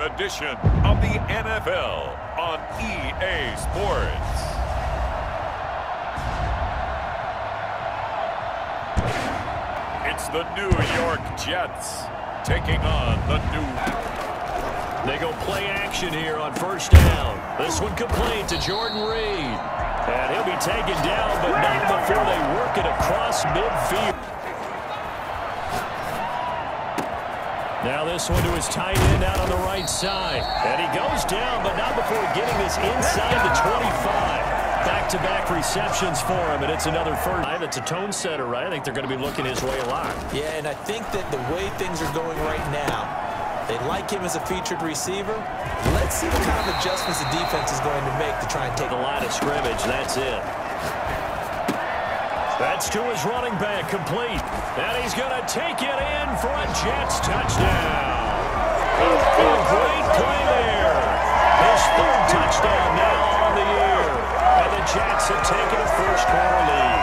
edition of the NFL on EA Sports. It's the New York Jets taking on the New... They go play action here on first down. This one complete to Jordan Reed. And he'll be taken down, but not before they work it across midfield. Now this one to his tight end out on the right side. And he goes down, but not before getting this inside the 25. Back-to-back -back receptions for him, and it's another first. It's a tone setter, right? I think they're going to be looking his way a lot. Yeah, and I think that the way things are going right now, they like him as a featured receiver. Let's see what kind of adjustments the defense is going to make to try and take the line of scrimmage. That's it. That's to his running back, complete. And he's going to take it in for a Jets touchdown. A great play there. His third touchdown now on the year. And the Jets have taken a first quarter lead.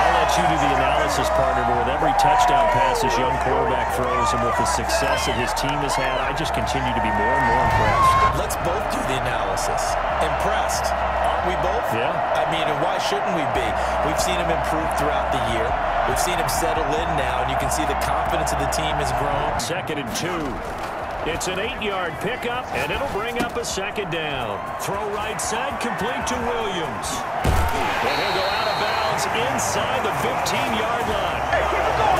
I'll let you do the analysis, partner, but with every touchdown pass his young quarterback throws and with the success that his team has had, I just continue to be more and more impressed. Let's both shouldn't we be? We've seen him improve throughout the year. We've seen him settle in now, and you can see the confidence of the team has grown. Second and two. It's an eight-yard pickup, and it'll bring up a second down. Throw right side, complete to Williams. And he'll go out of bounds inside the 15-yard line. And I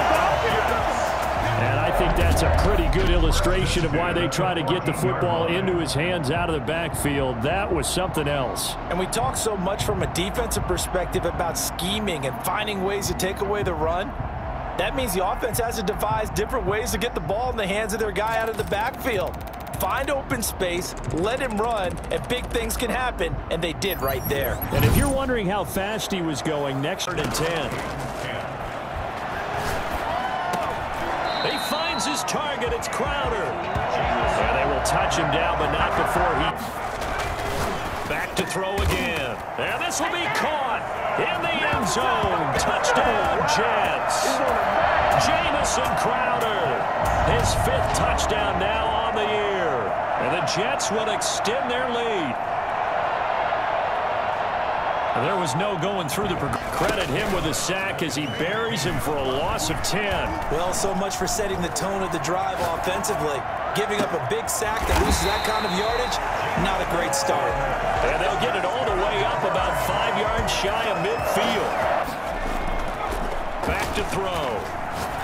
think that's a pretty good illustration of why they try to get the football into his hands out of the backfield. That was something else. And we talk so much from a defensive perspective about scheming and finding ways to take away the run. That means the offense has to devise different ways to get the ball in the hands of their guy out of the backfield. Find open space, let him run, and big things can happen, and they did right there. And if you're wondering how fast he was going, next and 10. Finds his target, it's Crowder. And they will touch him down, but not before he... Back to throw again. And this will be caught in the end zone. Touchdown, Jets. Jamison Crowder. His fifth touchdown now on the year. And the Jets will extend their lead. And there was no going through the credit him with a sack as he buries him for a loss of 10. Well, so much for setting the tone of the drive offensively. Giving up a big sack that loses that kind of yardage, not a great start. And they'll get it all the way up about five yards shy of midfield. Back to throw.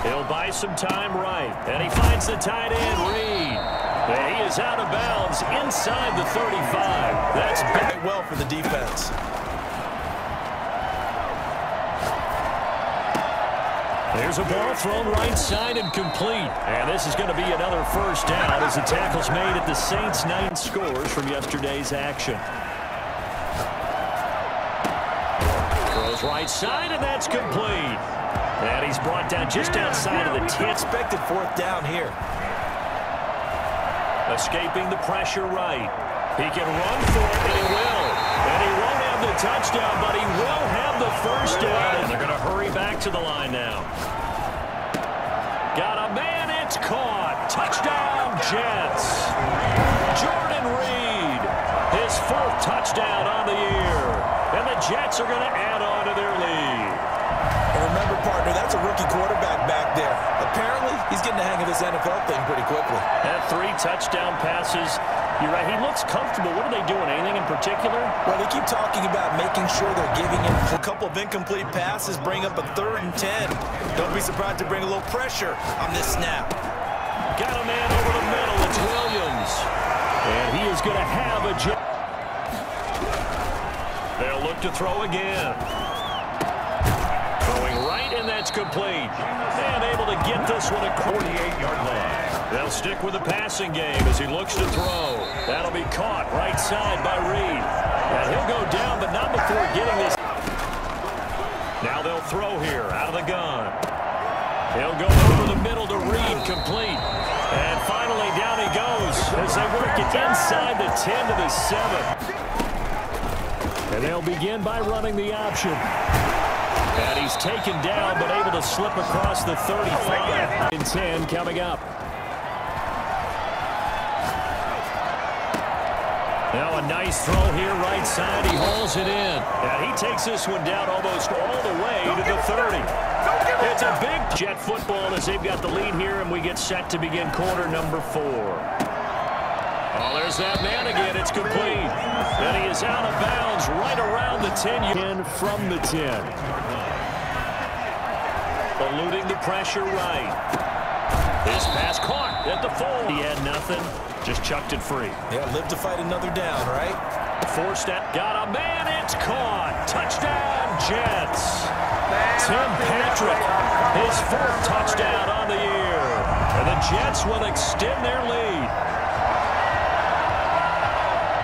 He'll buy some time right. And he finds the tight end, Reed. And he is out of bounds inside the 35. That's very well for the defense. There's a ball thrown right side and complete. And this is going to be another first down as the tackle's made at the Saints' nine scores from yesterday's action. Throws right side, and that's complete. And he's brought down just outside of the 10. Expected fourth down here. Escaping the pressure right. He can run for it, and he will. And he won't have the touchdown, but he will have the first down. And they're going to hurry back to the line now. Got a man, it's caught. Touchdown, Jets. Jordan Reed, his fourth touchdown on the year. And the Jets are going to add on to their lead. And remember, partner, that's a rookie quarterback back there. Apparently, he's getting the hang of this NFL thing pretty quickly. Had three touchdown passes. You're right, he looks comfortable. What are they doing? Anything in particular? Well, they keep talking about making sure they're giving him a couple of incomplete passes, bring up a third and 10. Don't be surprised to bring a little pressure on this snap. Got a man over the middle. It's Williams. And he is going to have a jet. They'll look to throw again. Throwing right, and that's complete. And able to get this one at 48-yard line. They'll stick with the passing game as he looks to throw. That'll be caught right side by Reed. And he'll go down, but not before getting this. Now they'll throw here out of the gun. He'll go over the middle to Reed, complete. And finally down he goes as they work it inside the 10 to the 7. And they'll begin by running the option. And he's taken down, but able to slip across the 35. In 10 coming up. Now a nice throw here right side. He hauls it in. And he takes this one down almost all the way to the 30. It's a big jet football as they've got the lead here, and we get set to begin quarter number four. Oh, there's that man again. It's complete. And he is out of bounds right around the 10. In from the 10. Eluding the pressure right. His pass caught at the full. He had nothing. Just chucked it free. Yeah, live to fight another down, right? Four step. Got a man. It's caught. Touchdown, Jets. Tim Patrick. His fourth touchdown on the year. And the Jets will extend their lead.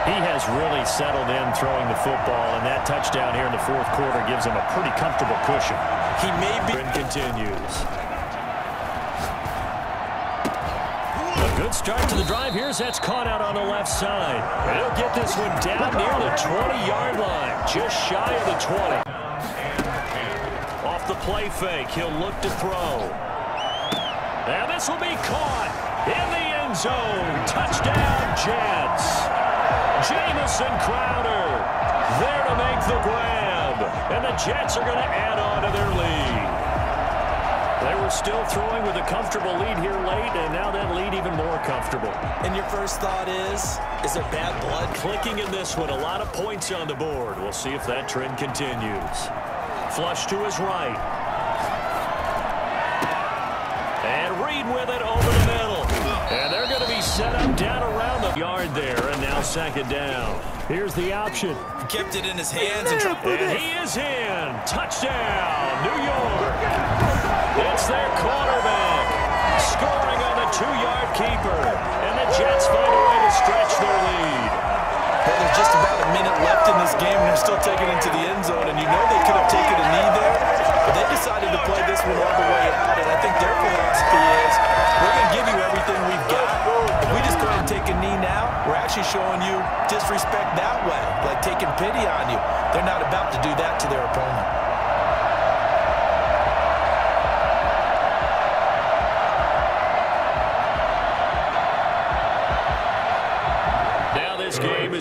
He has really settled in throwing the football, and that touchdown here in the fourth quarter gives him a pretty comfortable cushion. He may be... And continues. Good start to the drive. Here's that's caught out on the left side. He'll get this one down near the 20-yard line, just shy of the 20. Off the play fake, he'll look to throw. And this will be caught in the end zone. Touchdown, Jets. Jamison Crowder there to make the grab. And the Jets are going to add on to their lead. They were still throwing with a comfortable lead here late, and now that lead even more comfortable. And your first thought is, is there bad blood? Clicking in this one, a lot of points on the board. We'll see if that trend continues. Flush to his right. And Reed with it over the middle. And they're going to be set up down around the yard there, and now second down. Here's the option. He kept it in his hands and. And he is in. Touchdown, New York. It's their quarterback. Scoring on the two-yard keeper. And the Jets find a way to stretch their lead. Well, there's just about a minute left in this game, and they're still taking it to the end zone. And you know they could have taken a knee there, but they decided to play this one all the way out. And I think their philosophy is, we're going to give you everything we've got. If we just go ahead and take a knee now, we're actually showing you disrespect that way, like taking pity on you. They're not about to do that to their opponent.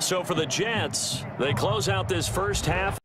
So for the Jets, they close out this first half.